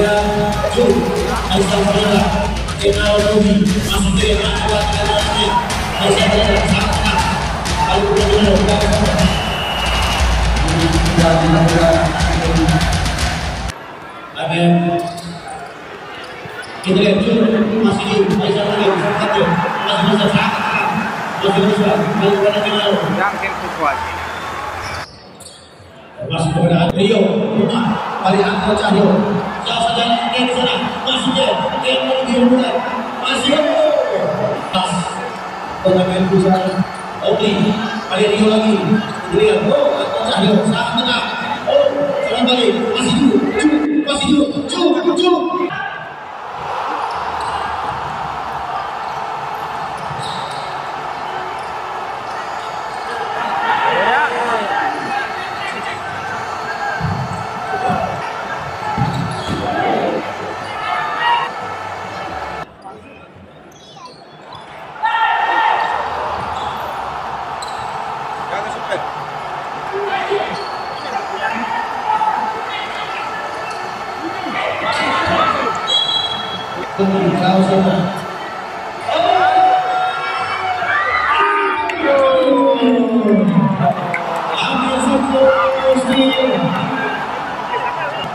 Aisyah Farila, Kenal. Aisyah Farila, Ada kita lihat masih Aisyah Farila, satu, masih bisa sangat, masih bisa. Lalu kemudian Kenal. Yang kuat. masih kepada Rio Umar kali Angkel Cahyo yang di masih pas Rio lagi oh Cahyo sangat oh masih dulu cuk cuk Kau semua Ambil satu sendiri.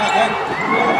Okay.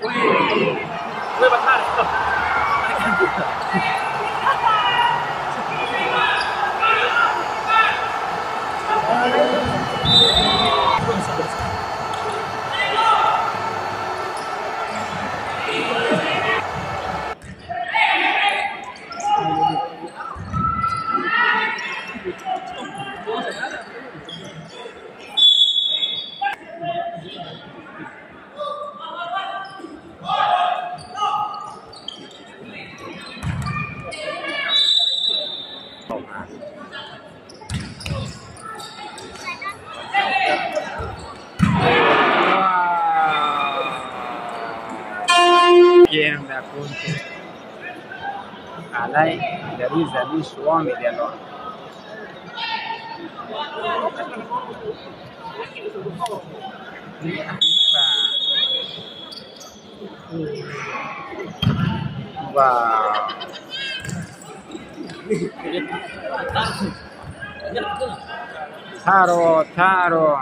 Please. Alain réalise à lui souvent mais également. Taro, Taro.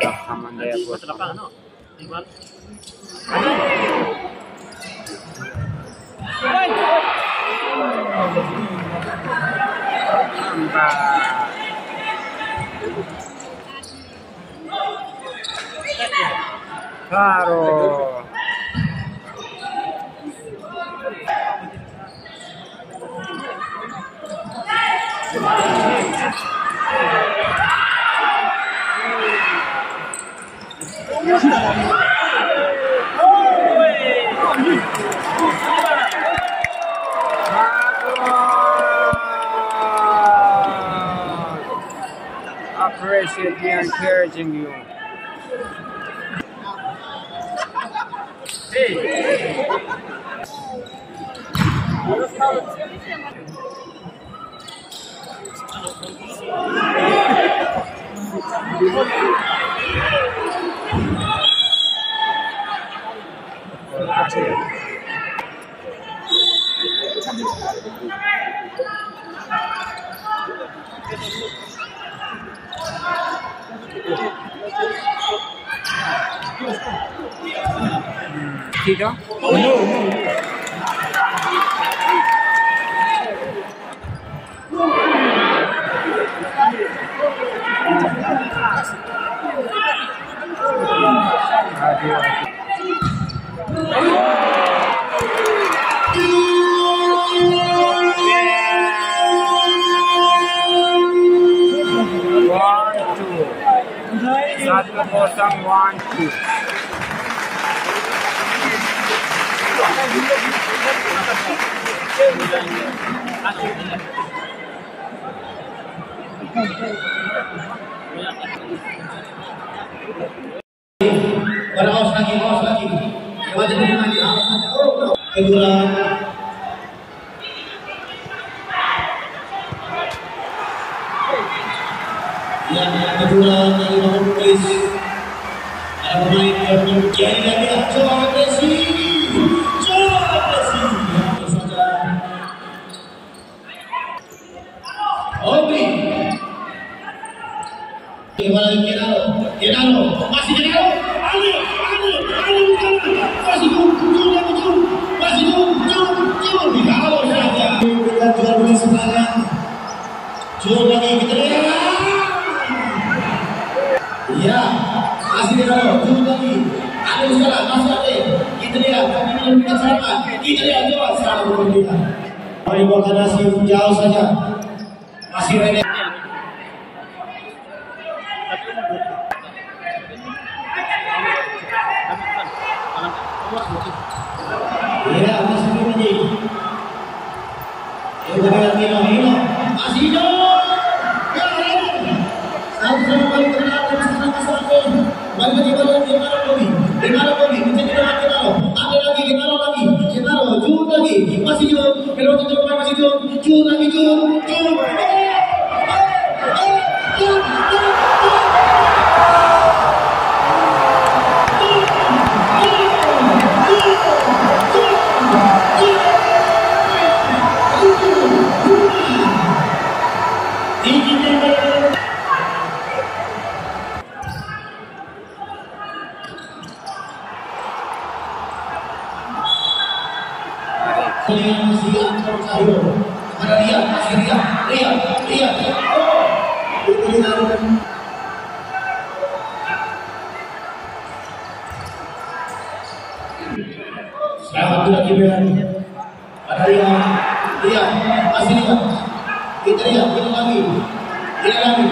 Sama dia bos. Lapangan, no? Igual. encouraging you. Hey. 队长。Kosong, one, two. Lagi, berawas lagi. Wajib lagi, awas lagi. Kedua. Yang kedua dari nomor jauh, lagi. Kita lihat. Iya, masih Kenalo, jauh lagi. Ali sekarang masih ada. Kita kita. Kita lihat jauh saja. Masih Rene. Iya, lihat, masih lihat. Kita lihat, kita lagi. Kita lagi.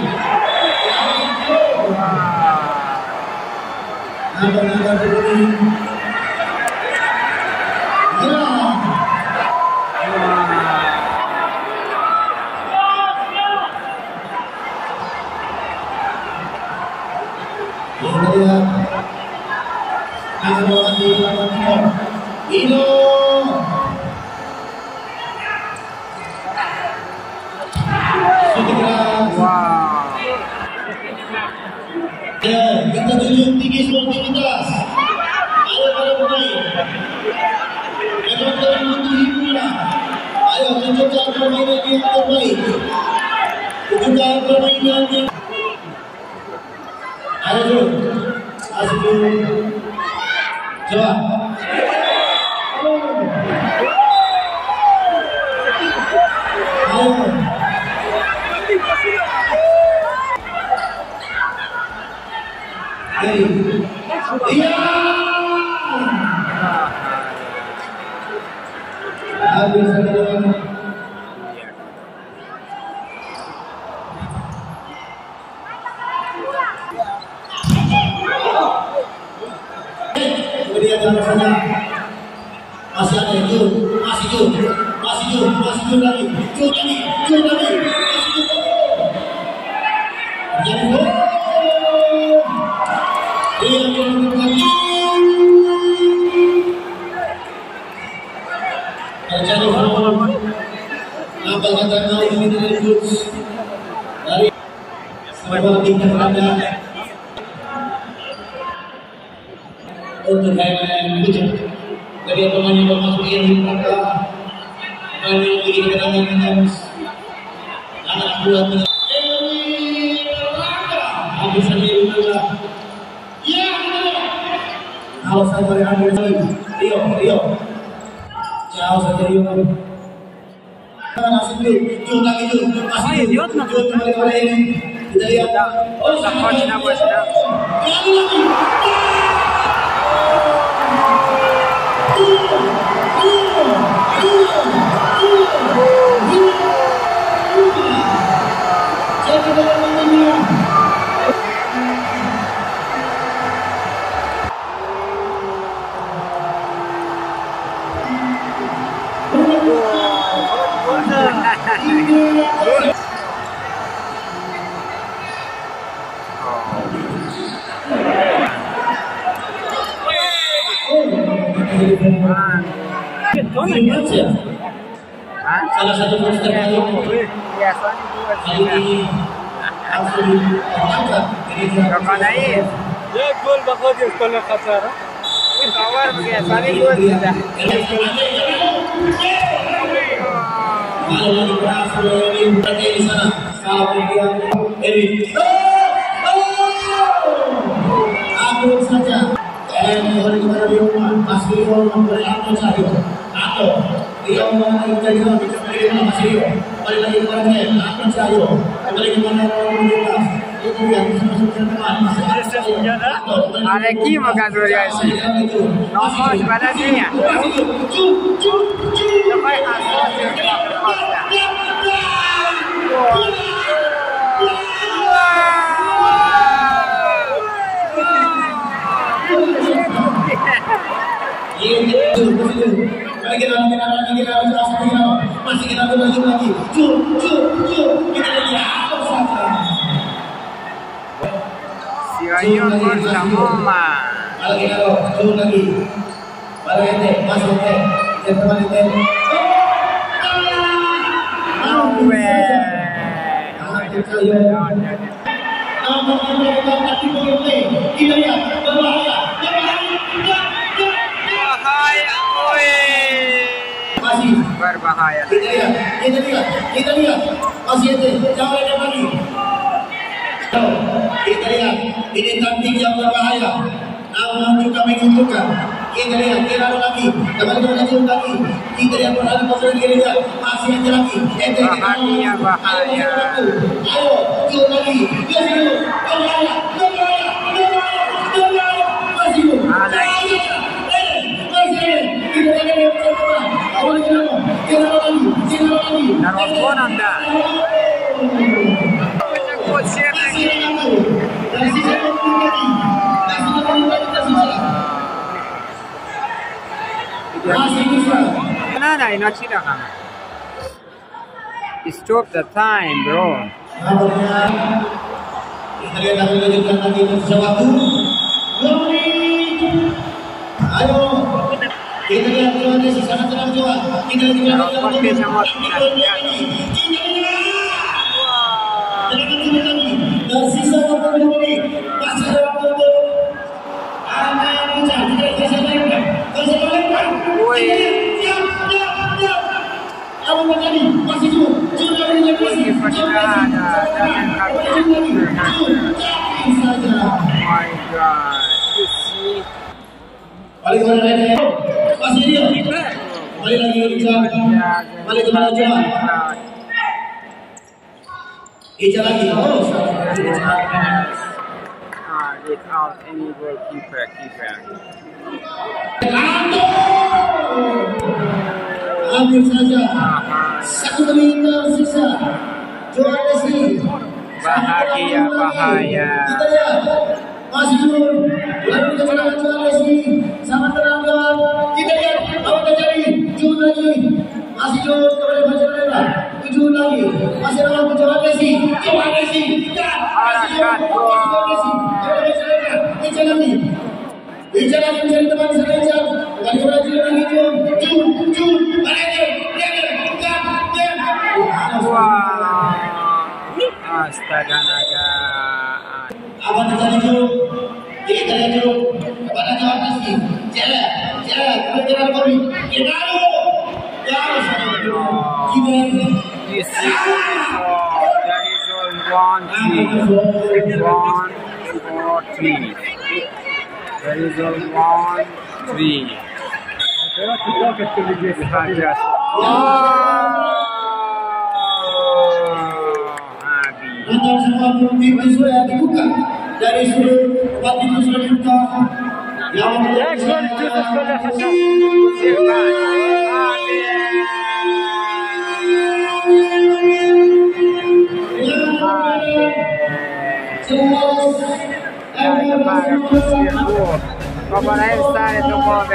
Kita lagi begini. Ya. Kita lihat. Nama bawa di belakang Ino. Ino. Sudah. Wow. Ya, kita junjung tinggi sportivitas. Ayo para pemain. Penonton butuh hiburan. Ayo tunjukkan permainan yang terbaik. Tunjukkan permainan yang Ayo. Coba. Ayo. Jadi, iya. Habis Kata kau ini dari tim terhadap untuk KMN Kucing. Dari pemain yang bermasuk yang mereka pemain yang bikin keterangan dengan anak buah. Ya, kalau saya Rio, Rio. Jauh saja Rio. Masuk dulu, jauh lagi dulu. Masuk Oh, idiot, dulu, nak. jauh kembali kembali ini. Kita lihat. Oh, Hah? Salah satu coach terbaik Iya, soalnya dua ditangkap. Kakak naik. Ya gol bakal dia sekolah kasar. Kawar begitu, soalnya dua sudah. Di. Aku saja. Dan kembali kepada di rumah. Masih Rio memberi aku Cahyo. Aku. Rio mengenai jadi nama bisa beri nama Masih Rio. Kembali lagi kepada dia. Aku Cahyo. Kembali kepada orang lintas. Itu yang bisa masuk ke teman. Masih ada Cahyo. Aku. Ada Kimo kan Suriasi. Nomor Masih kita lagi, lagi, kita lagi, kita masih kita lagi, lagi, cur, cur, cur, kita lagi, apa saja. Si Ayun bersama. Kalau kita cur lagi, balik ente, masuk ente, kita teman ente. Awe. Nama mereka kaki ente, kita lihat, Berbahaya. Kita lihat, kita lihat, kita. Masih ada, jangan ada lagi. Kita lihat, ini taktik yang berbahaya. Namun juga menguntungkan. Kita lihat, kita lalu lagi. Kembali ke lagi. Kita lihat berhari pasal ini lihat. Masih aja lagi. Kita Bahaya, bahaya. Ayo, jauh lagi. Jauh. Jauh i was born on that. No, no, no, chill out. Stop the time, bro. Lagi. Dan sisa waktu ini masih ada waktu untuk anak kita. Kita bisa lakukan. Bisa lakukan. Woi. Siap, siap, siap. Apa tadi? Masih dulu. Jujur lagi lagi masih. Jujur lagi. Jujur lagi. Jujur. Jangan saja. My God. You see? Balik Masih dia. Balik lagi ke Balik ke mana Ica? Ica lagi. Oh, salah. Ah, without any goalkeeper, keeper. Hampir saja. Ah, Satu menit tersisa. Johan Leslie. Bahagia, bahaya. Kita lihat. Dulu. Lalu kita Leslie. Sama tenang Johan. Kita lihat apa terjadi. Jun lagi. Dulu kepada Barcelona. Tujuh lagi. Waktu Johan Leslie. Johan Leslie. Dan Johan Johan Leslie. Kepada lagi. Ica lagi mencari teman. Kembali kepada Jun lagi Jun. Jun. Jun. Balik. Balik. Dan. Dan. Astaga Jun? Kita lihat Jun. Kepada Johan Leslie. Jalan. Jalan. Kepada Jalan. Kita lalu. Ya, Kita. This is oh, there is only one three. One, four, three. There is only one, three. Saja. Oh. Untuk semua pintu sudah dibuka. Excellent, Jesus, for the Como na história do mundo,